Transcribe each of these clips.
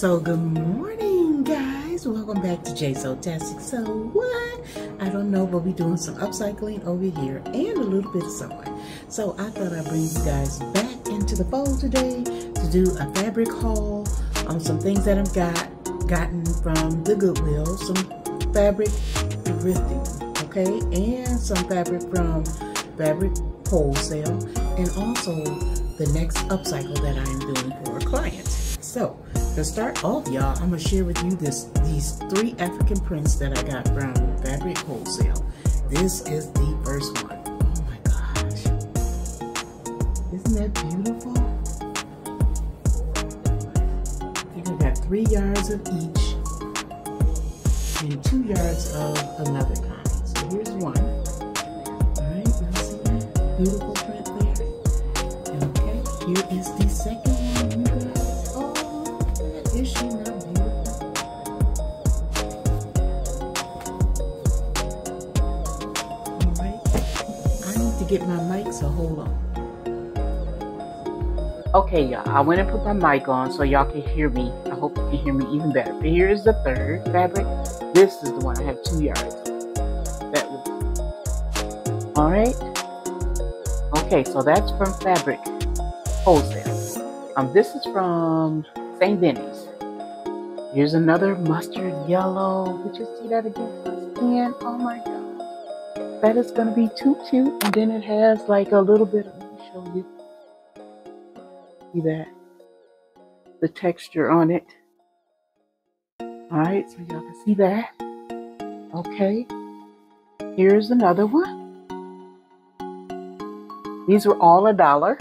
So good morning guys. Welcome back to J Tastic. So what? I don't know, but we're doing some upcycling over here and a little bit of sewing. So I thought I'd bring you guys back into the fold today to do a fabric haul on some things that I've got gotten from the Goodwill, some fabric thrifting, okay, and some fabric from fabric wholesale, and also the next upcycle that I am doing for a client. So to start off, y'all, I'm gonna share with you this these three African prints that I got from Fabric Wholesale. This is the first one. Oh my gosh. Isn't that beautiful? I think I got three yards of each and two yards of another kind. So here's one. Alright, you see that? Beautiful print there. Okay, here is the second get my mic, so hold on. Okay, y'all, I went and put my mic on so y'all can hear me. I hope you can hear me even better. But here is the third fabric. This is the one I have two yards. That one. All right. Okay, so that's from Fabric Wholesale. Um, this is from St. Benny's. Here's another mustard yellow. Did you see that against skin? Oh my god. That is gonna be too cute. And then it has like a little bit of, let me show you. See that? The texture on it. Alright, so y'all can see that. Okay. Here's another one. These were all a dollar.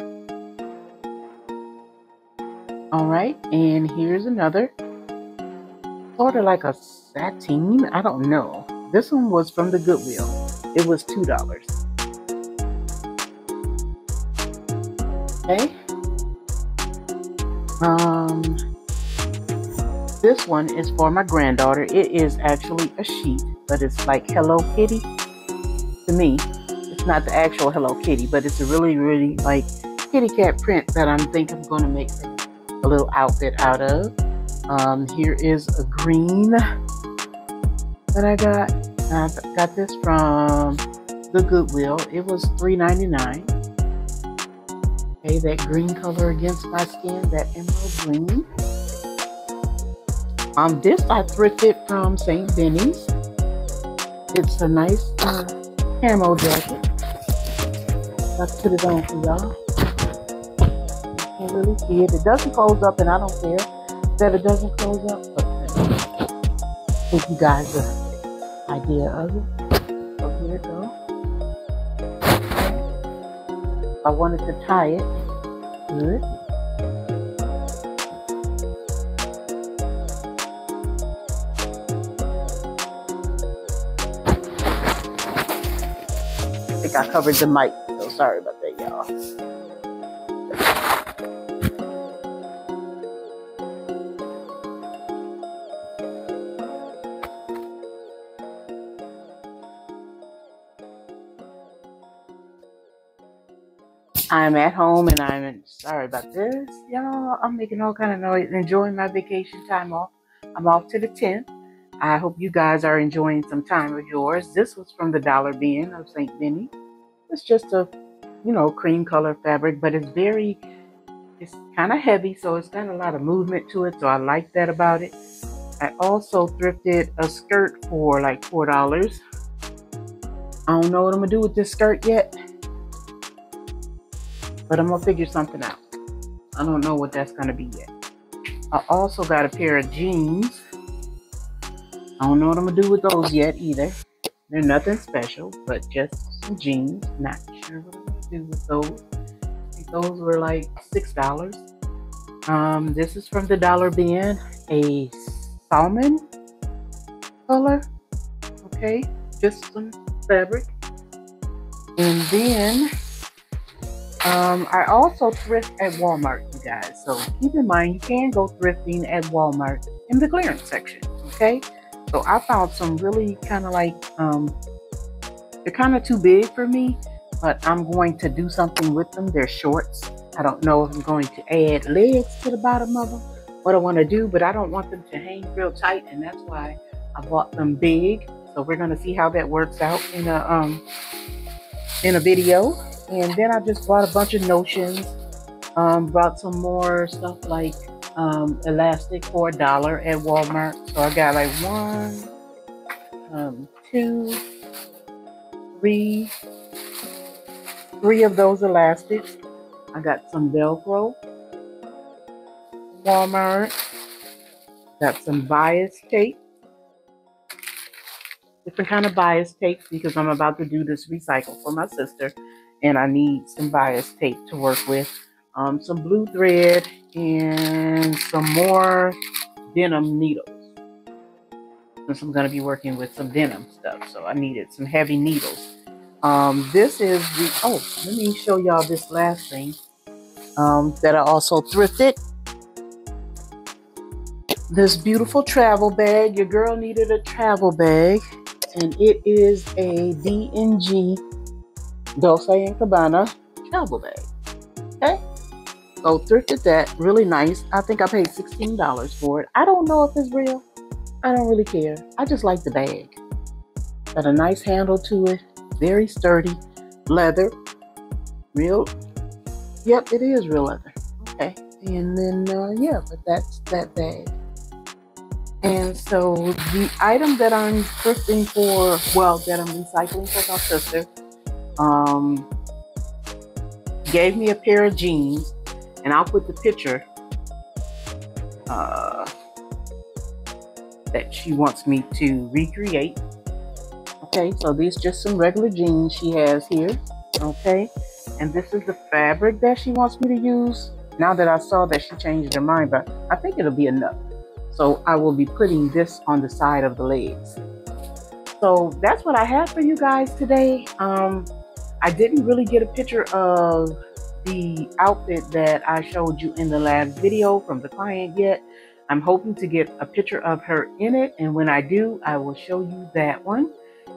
Alright, and here's another. Sort of like a sateen. I don't know. This one was from the Goodwill. It was $2. Okay. Um, this one is for my granddaughter. It is actually a sheet, but it's like Hello Kitty to me. It's not the actual Hello Kitty, but it's a really, really like kitty cat print that I'm thinking I'm going to make a little outfit out of. Um, here is a green that I got. I got this from the Goodwill. It was $3.99. Okay, that green color against my skin, that emerald green. Um, this I thrifted from St. Benny's. It's a nice uh, camo jacket. Let's put it on for y'all. Can't really see it. It doesn't close up, and I don't care that it doesn't close up. Give you guys an idea of it. So here it goes. I wanted to tie it good. I think I covered the mic, so sorry about that, I'm at home and I'm sorry about this, y'all. I'm making all kind of noise, enjoying my vacation time off. I'm off to the 10th. I hope you guys are enjoying some time of yours. This was from the Dollar Bin of St. Benny. It's just a, you know, cream color fabric, but it's very, it's kind of heavy, so it's got a lot of movement to it. So I like that about it. I also thrifted a skirt for like four dollars. I don't know what I'm gonna do with this skirt yet but I'm gonna figure something out. I don't know what that's gonna be yet. I also got a pair of jeans. I don't know what I'm gonna do with those yet either. They're nothing special, but just some jeans. Not sure what I'm gonna do with those. I think those were like six dollars. Um, this is from the Dollar Bin, a salmon color. Okay, just some fabric. And then um, I also thrift at Walmart, you guys. So keep in mind, you can go thrifting at Walmart in the clearance section. Okay. So I found some really kind of like, um, they're kind of too big for me, but I'm going to do something with them. They're shorts. I don't know if I'm going to add legs to the bottom of them what I want to do, but I don't want them to hang real tight, and that's why I bought them big. So we're gonna see how that works out in a um in a video. And then I just bought a bunch of notions. Um, bought some more stuff like um, elastic for a dollar at Walmart. So I got like one, um, two, three, three of those elastics. I got some Velcro, Walmart. Got some bias tape, different kind of bias tape because I'm about to do this recycle for my sister, and I need some bias tape to work with. Um, some blue thread and some more denim needles. Since I'm going to be working with some denim stuff, so I needed some heavy needles. Um, this is the, oh, let me show y'all this last thing um, that I also thrifted. This beautiful travel bag. Your girl needed a travel bag, and it is a D&G Dolce & Gabbana travel bag. Okay? So thrifted that, really nice. I think I paid $16 for it. I don't know if it's real. I don't really care. I just like the bag. Got a nice handle to it very sturdy leather. Real, yep, it is real leather. Okay, and then uh, yeah, but that's that bag. And so the item that I'm thrifting for, well, that I'm recycling for my sister, um, gave me a pair of jeans, and I'll put the picture uh, that she wants me to recreate Okay, so these just some regular jeans she has here. Okay, and this is the fabric that she wants me to use. Now that I saw that she changed her mind, but I think it'll be enough. So I will be putting this on the side of the legs. So that's what I have for you guys today. Um, I didn't really get a picture of the outfit that I showed you in the last video from the client yet. I'm hoping to get a picture of her in it. And when I do, I will show you that one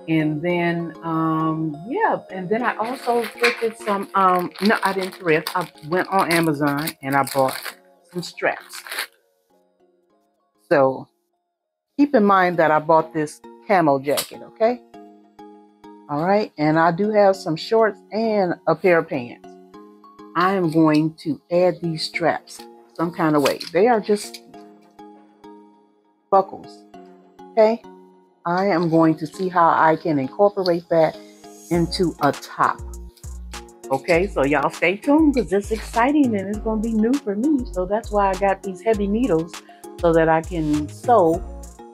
and then um yeah and then i also thrifted some um no i didn't thrift i went on amazon and i bought some straps so keep in mind that i bought this camo jacket okay all right and i do have some shorts and a pair of pants i am going to add these straps some kind of way they are just buckles okay I am going to see how I can incorporate that into a top. Okay, so y'all stay tuned because it's exciting and it's going to be new for me. So that's why I got these heavy needles so that I can sew,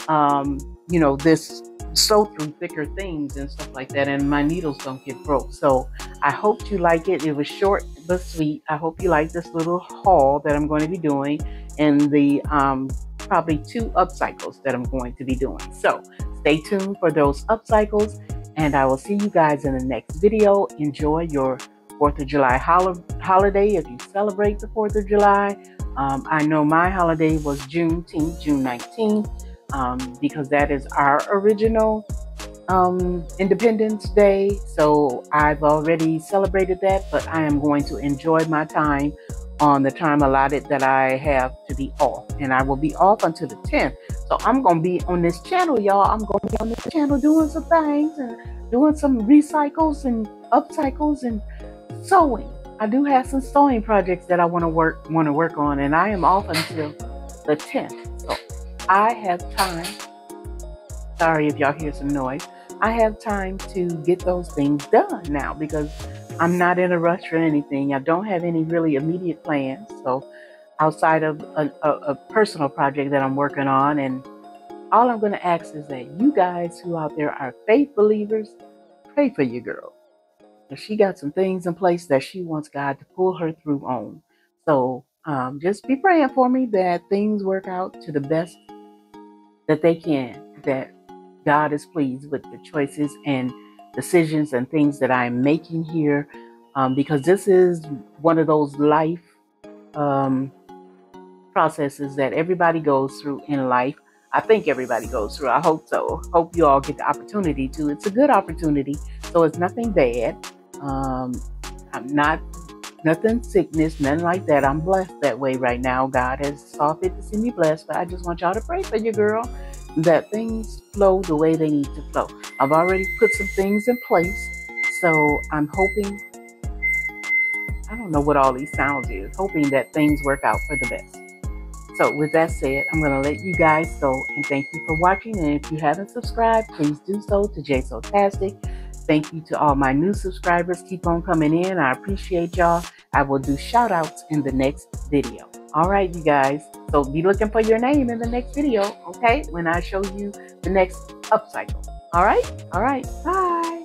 um, you know, this sew through thicker things and stuff like that. And my needles don't get broke. So I hope you like it. It was short but sweet. I hope you like this little haul that I'm going to be doing and the um, probably two upcycles that I'm going to be doing. So Stay tuned for those upcycles, and I will see you guys in the next video. Enjoy your 4th of July hol- holiday if you celebrate the 4th of July. Um, I know my holiday was Juneteenth, June 19th, um, because that is our original um, Independence Day. So I've already celebrated that, but I am going to enjoy my time on the time allotted that I have to be off. And I will be off until the 10th. So I'm going to be on this channel, y'all. I'm going to be on this channel doing some things and doing some recycles and upcycles and sewing. I do have some sewing projects that I want to work want to work on and I am off until the 10th. I have time. Sorry if y'all hear some noise. I have time to get those things done now because I'm not in a rush for anything. I don't have any really immediate plans. So, outside of a, a, a personal project that I'm working on, and all I'm going to ask is that you guys who out there are faith believers, pray for your girl. She got some things in place that she wants God to pull her through on. So, um, just be praying for me that things work out to the best that they can, that God is pleased with the choices and decisions and things that I'm making here um, because this is one of those life um, processes that everybody goes through in life. I think everybody goes through. I hope so. Hope you all get the opportunity to. It's a good opportunity, so it's nothing bad. Um, I'm not nothing sickness, nothing like that. I'm blessed that way right now. God has saw fit to see me blessed, but I just want y'all to pray for your girl that things flow the way they need to flow. I've already put some things in place, so I'm hoping. I don't know what all these sounds is. Hoping that things work out for the best. So, with that said, I'm going to let you guys go and thank you for watching. And if you haven't subscribed, please do so to J Sew Tastic. Thank you to all my new subscribers. Keep on coming in. I appreciate y'all. I will do shout outs in the next video. All right, you guys. So be looking for your name in the next video, okay? When I show you the next upcycle. All right? All right. Bye.